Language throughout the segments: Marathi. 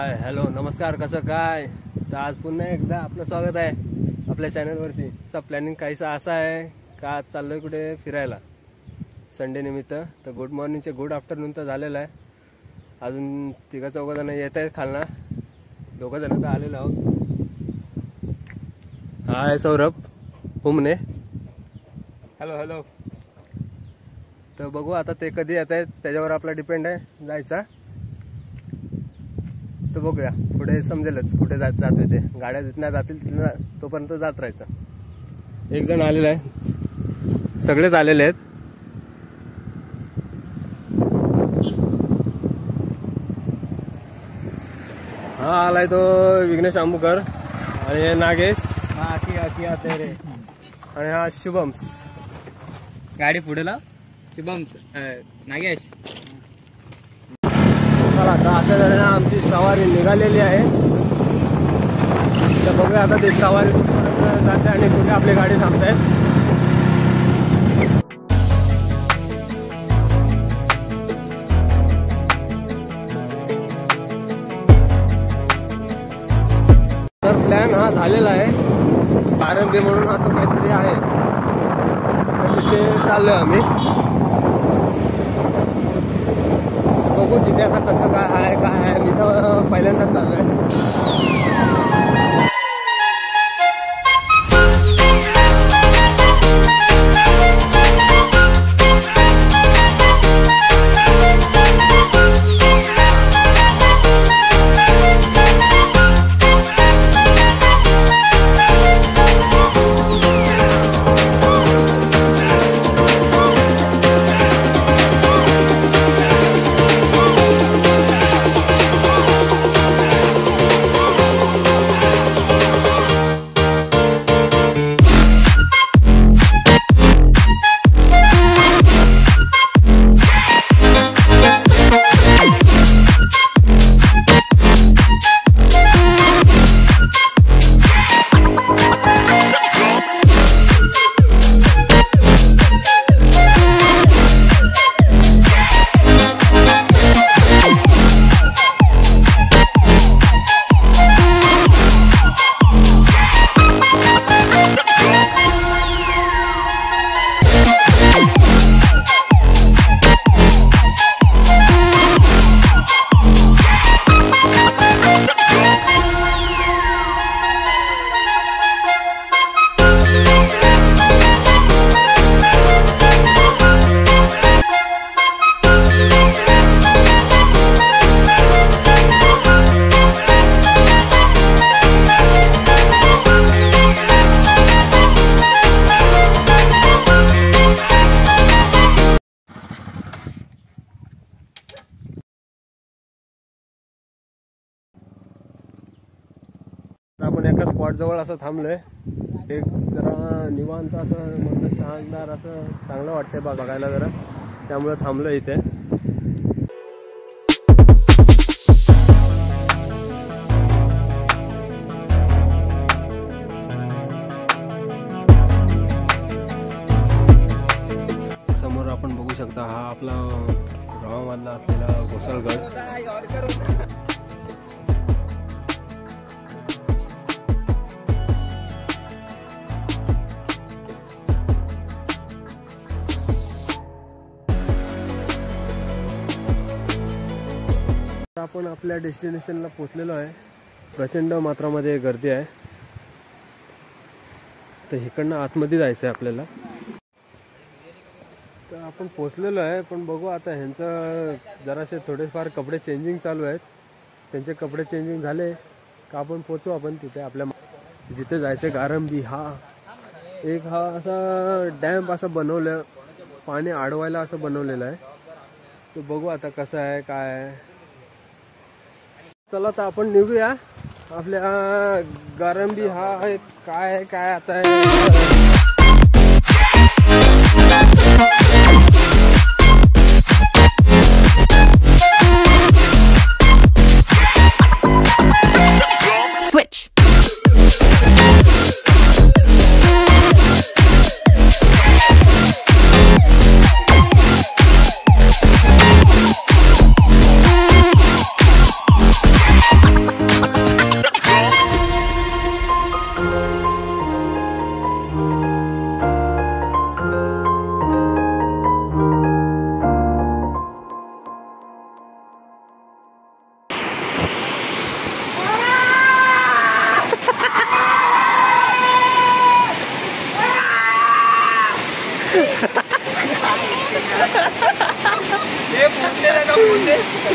हाय हॅलो नमस्कार कसं काय? तर आज पुन्हा एकदा आपलं स्वागत आहे आपल्या चॅनलवरती. चा प्लॅनिंग काहीसा असा आहे का आज चाललोय कुठे फिरायला? संडे निमित्त. तर गुड मॉर्निंगचे गुड आफ्टरनून तर झालेलं आहे. अजून तिघा चौघा जण येत आहेत खालना. दोघं जण तर आलेलो आहोत. हाय सौरभ. हुमने हॅलो हॅलो तर बघू आता ते कधी येत आहेत त्याच्यावर आपला डिपेंड आहे जायचा. तर बघूया. पुढे समजेलच कुठे जात जातोय ते. गाड्या जिथल्या जातील तिथल्या तोपर्यंत जात राहायचं. एक जण आलेला आहे सगळेच आलेले आहेत. हा आलाय तो विघ्नेश आंबुकर आणि हे नागेश. हा आणि हा शुभम. गाडी पुढे लाव. शुभम नागेश. आता अशा तऱ्हेने आमची सवारी निघालेली आहे. तर बघूया आता ती सवारी जाते आणि कुठे आपली गाडी थांबते. तर प्लॅन हा झालेला आहे. पारंबी म्हणून असं काहीतरी आहे. तर तिथे चाललोय आम्ही. बघू तिथे आता कसं काय आहे काय आहे मी तर पहिल्यांदाच चाललोय. जवळ असं थांबलोय. एक जरा निवांत असं मस्त शानदार असं चांगलं वाटतंय बा बघायला जरा. त्यामुळे थांबलोय इथे. समोर आपण बघू शकता हा आपला गावामधला असलेला घोसळगड आपण आपल्या डेस्टिनेशनला पोचलेलो आहे. प्रचंड मात्रामध्ये गर्दी आहे. तर इकडनं आतमध्ये जायचं आहे आपल्याला. तर आपण पोचलेलो आहे पण बघू आता ह्यांचं जरासे थोडेफार कपडे चेंजिंग चालू आहेत. त्यांचे कपडे चेंजिंग झाले का आपण पोचू आपण तिथे आपल्या जिथे जायचं गारंबी हा. एक हा असा डॅम्प असं बनवलं पाणी अडवायला असं बनवलेलं आहे. तर बघू आता कसं आहे काय आहे. चला तर आपण निघूया. आपल्या गारंबी हा काय आहे काय आता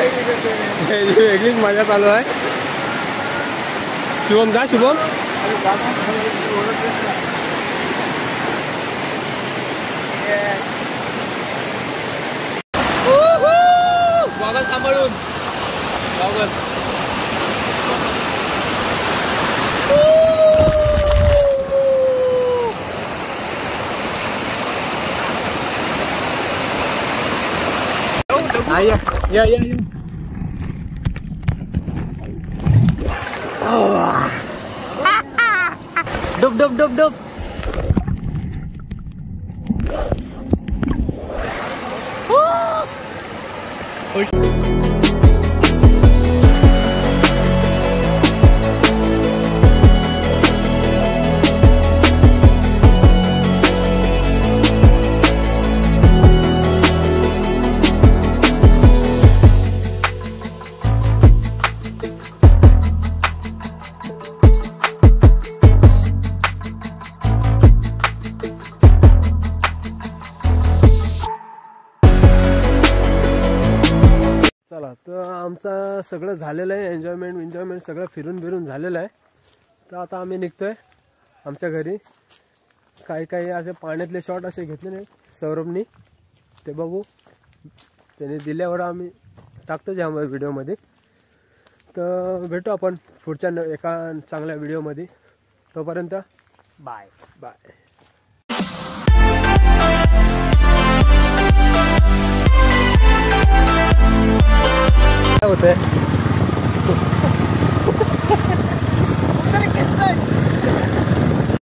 वेगळीच मजा चालू आहे. शुभम का शुभम. गॉगल Ayo, ya ya ya. Dup dup dup dup. चला तर आमचं सगळं झालेलं आहे एन्जॉयमेंट एन्जॉयमेंट सगळं फिरून फिरून झालेलं आहे. तर आता आम्ही निघतोय आमच्या घरी. काही काही असे पाण्यातले शॉट असे घेतले नाही सौरभनी. ते बघू. त्याने दिल्यावर आम्ही टाकतो या व्हिडिओमध्ये तर भेटू आपण पुढच्या न- एका चांगल्या व्हिडिओमध्ये तोपर्यंत बाय बाय काय होतंय